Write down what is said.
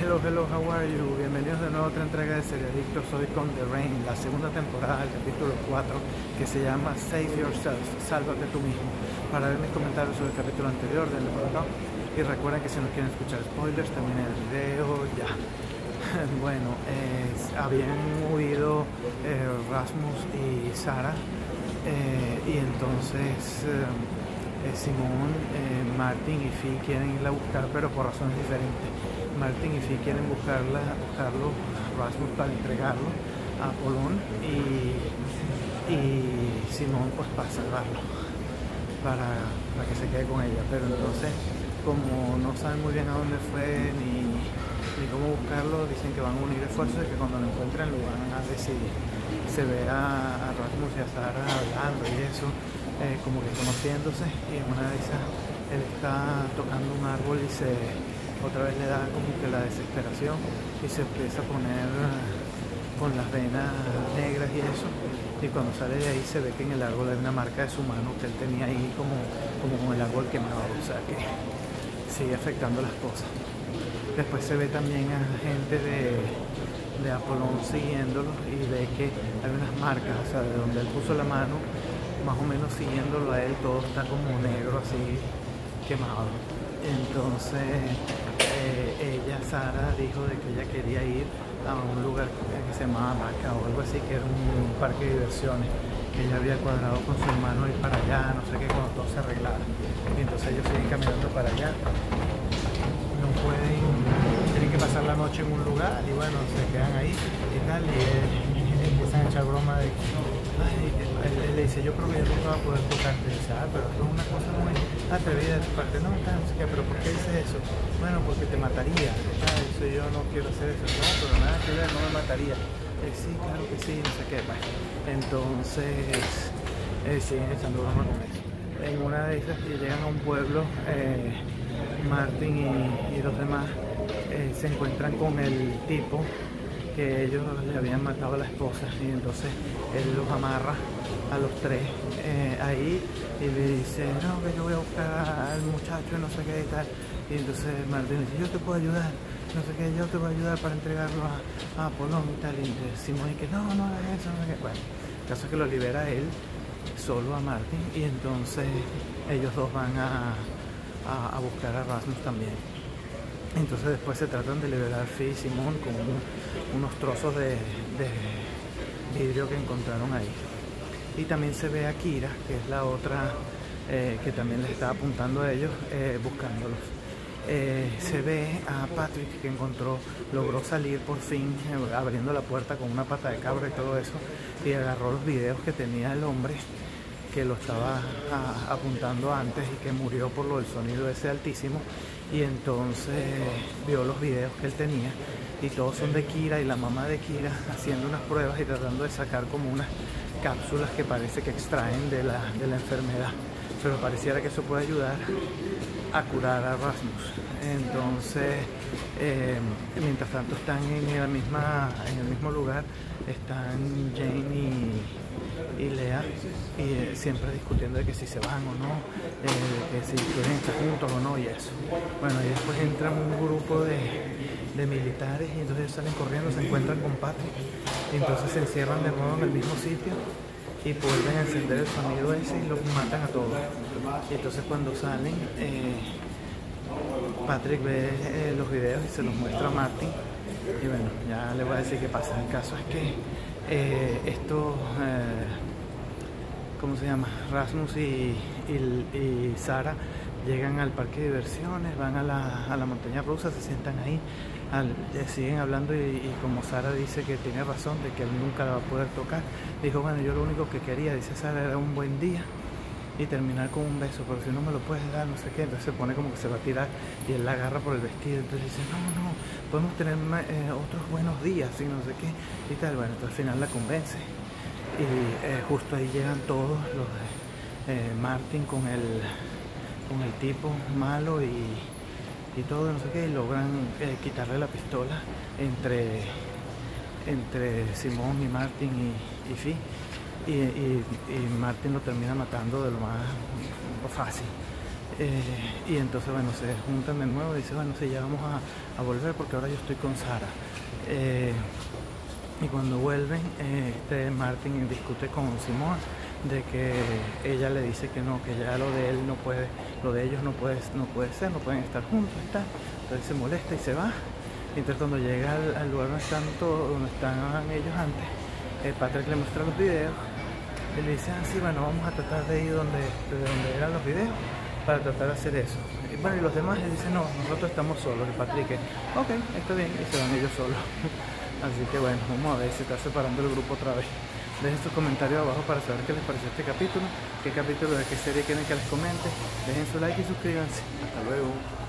Hello, hello, how are you? Bienvenidos de nuevo a otra entrega de Seriadictos. Hoy con The Rain, la segunda temporada del capítulo 4, que se llama Save Yourself, Sálvate tú mismo. Para ver mis comentarios sobre el capítulo anterior, denle por acá. Y recuerden que si no quieren escuchar spoilers, también el video ya. Bueno, habían huido eh, Rasmus y Sara, eh, y entonces eh, Simón, Martin y Fi quieren irla a buscar, pero por razones diferentes. Martin y Fi quieren buscarla, buscarlo a Rasmus para entregarlo a Polón y, Simón pues para salvarlo, para, que se quede con ella. Pero entonces como no saben muy bien a dónde fue ni, cómo buscarlo, dicen que van a unir esfuerzos y que cuando lo encuentren lo van a decidir. Se ve a, Rasmus y a Sara hablando y eso, eh, como que conociéndose, y en una de esas él está tocando un árbol y se otra vez le da como que la desesperación y se empieza a poner con las venas negras y eso. Y cuando sale de ahí se ve que en el árbol hay una marca de su mano que él tenía ahí como, como el árbol quemado, o sea que sigue afectando las cosas. Después se ve también a gente de, de Apolón siguiéndolo y ve que hay unas marcas, o sea, de donde él puso la mano, más o menos siguiéndolo a él, todo está como negro así quemado. Entonces eh, ella, Sara, dijo de que ella quería ir a un lugar que se llamaba Maca o algo así, que era un parque de diversiones, que ella había cuadrado con su hermano ir para allá, no sé qué, cuando todo se arreglara. Y entonces ellos siguen caminando para allá. No pueden, tienen que pasar la noche en un lugar y bueno, se quedan ahí y tal, y empiezan a echar broma de él, le dice, yo creo que yo nunca voy a poder tocarte. Dice, ah, pero es una cosa muy atrevida de tu parte. No, no sé qué, pero ¿por qué dices eso? Bueno, porque te mataría. Ah, yo no quiero hacer eso. No, pero nada que ver, no me mataría. Eh, sí, claro que sí, no sé qué. Bueno, entonces, eh, siguen echando broma con eso. En una de esas que llegan a un pueblo, eh, Martin y, y, los demás eh, se encuentran con el tipo que ellos le habían matado a la esposa y entonces él los amarra a los tres eh, ahí y le dice, no, que yo voy a buscar al muchacho y no sé qué y tal. Y entonces Martín dice, yo te puedo ayudar, no sé qué, yo te voy a ayudar para entregarlo a, a Polón y tal. Y decimos que no, no hagas eso, no sé qué. Bueno, el caso es que lo libera él solo a Martin y entonces ellos dos van a, a buscar a Rasmus también. Entonces después se tratan de liberar Fi y Simón con unos trozos de, vidrio que encontraron ahí. Y también se ve a Kira, que es la otra eh, que también le está apuntando a ellos, eh, buscándolos. Eh, se ve a Patrick que encontró, logró salir por fin abriendo la puerta con una pata de cabra y todo eso, y agarró los videos que tenía el hombre que lo estaba apuntando antes y que murió por lo del sonido ese altísimo y entonces vio los videos que él tenía y todos son de Kira y la mamá de Kira haciendo unas pruebas y tratando de sacar como unas cápsulas que parece que extraen de la, de la enfermedad. Pero pareciera que eso puede ayudar a curar a Rasmus. Entonces eh, mientras tanto están en la misma en el mismo lugar están Jane y y Lea y eh, siempre discutiendo de que si se van o no, eh, que si quieren estar juntos o no y eso. Bueno, y después entra un grupo de, militares y entonces salen corriendo, se encuentran con Patrick y entonces se encierran de nuevo en el mismo sitio y vuelven a encender el sonido ese y los matan a todos. Y entonces cuando salen, eh, Patrick ve los videos y se los muestra a Martin. Y bueno, ya le voy a decir qué pasa. El caso es que eh, estos, eh, ¿cómo se llama? Rasmus y, Sara llegan al parque de diversiones, van a la, montaña rusa, se sientan ahí, eh, siguen hablando y, como Sara dice que tiene razón de que él nunca la va a poder tocar, dijo, bueno, yo lo único que quería, dice Sara, era un buen día y terminar con un beso, pero si no me lo puedes dar, no sé qué, entonces se pone como que se va a tirar y él la agarra por el vestido, entonces dice, no, no, podemos tener eh, otros buenos días y no sé qué y tal, bueno, entonces al final la convence y eh, justo ahí llegan todos los de eh, Martin con el, con el tipo malo y, y todo, no sé qué, y logran quitarle la pistola entre, entre Simón y Martin y, y Fi y, Martin lo termina matando de lo más fácil. Eh, y entonces, bueno, se juntan de nuevo y dicen, bueno, sí, ya vamos a, volver porque ahora yo estoy con Sara. Eh, y cuando vuelven, eh, este Martin discute con Simón de que ella le dice que no, que ya lo de él no puede, lo de ellos no puede, no puede ser, no pueden estar juntos y tal. Entonces se molesta y se va. Entonces cuando llega al, lugar donde están todos, donde estaban ellos antes, Patrick le muestra los videos y le dice, ah, sí, bueno, vamos a tratar de ir donde, de donde eran los videos para tratar de hacer eso. Bueno, y los demás le dicen, no, nosotros estamos solos. Y Patrick, ok, está bien, y se van ellos solos. Así que bueno, vamos a ver si está separando el grupo otra vez. Dejen sus comentarios abajo para saber qué les pareció este capítulo, qué capítulo de qué serie quieren que les comente. Dejen su like y suscríbanse. Hasta luego.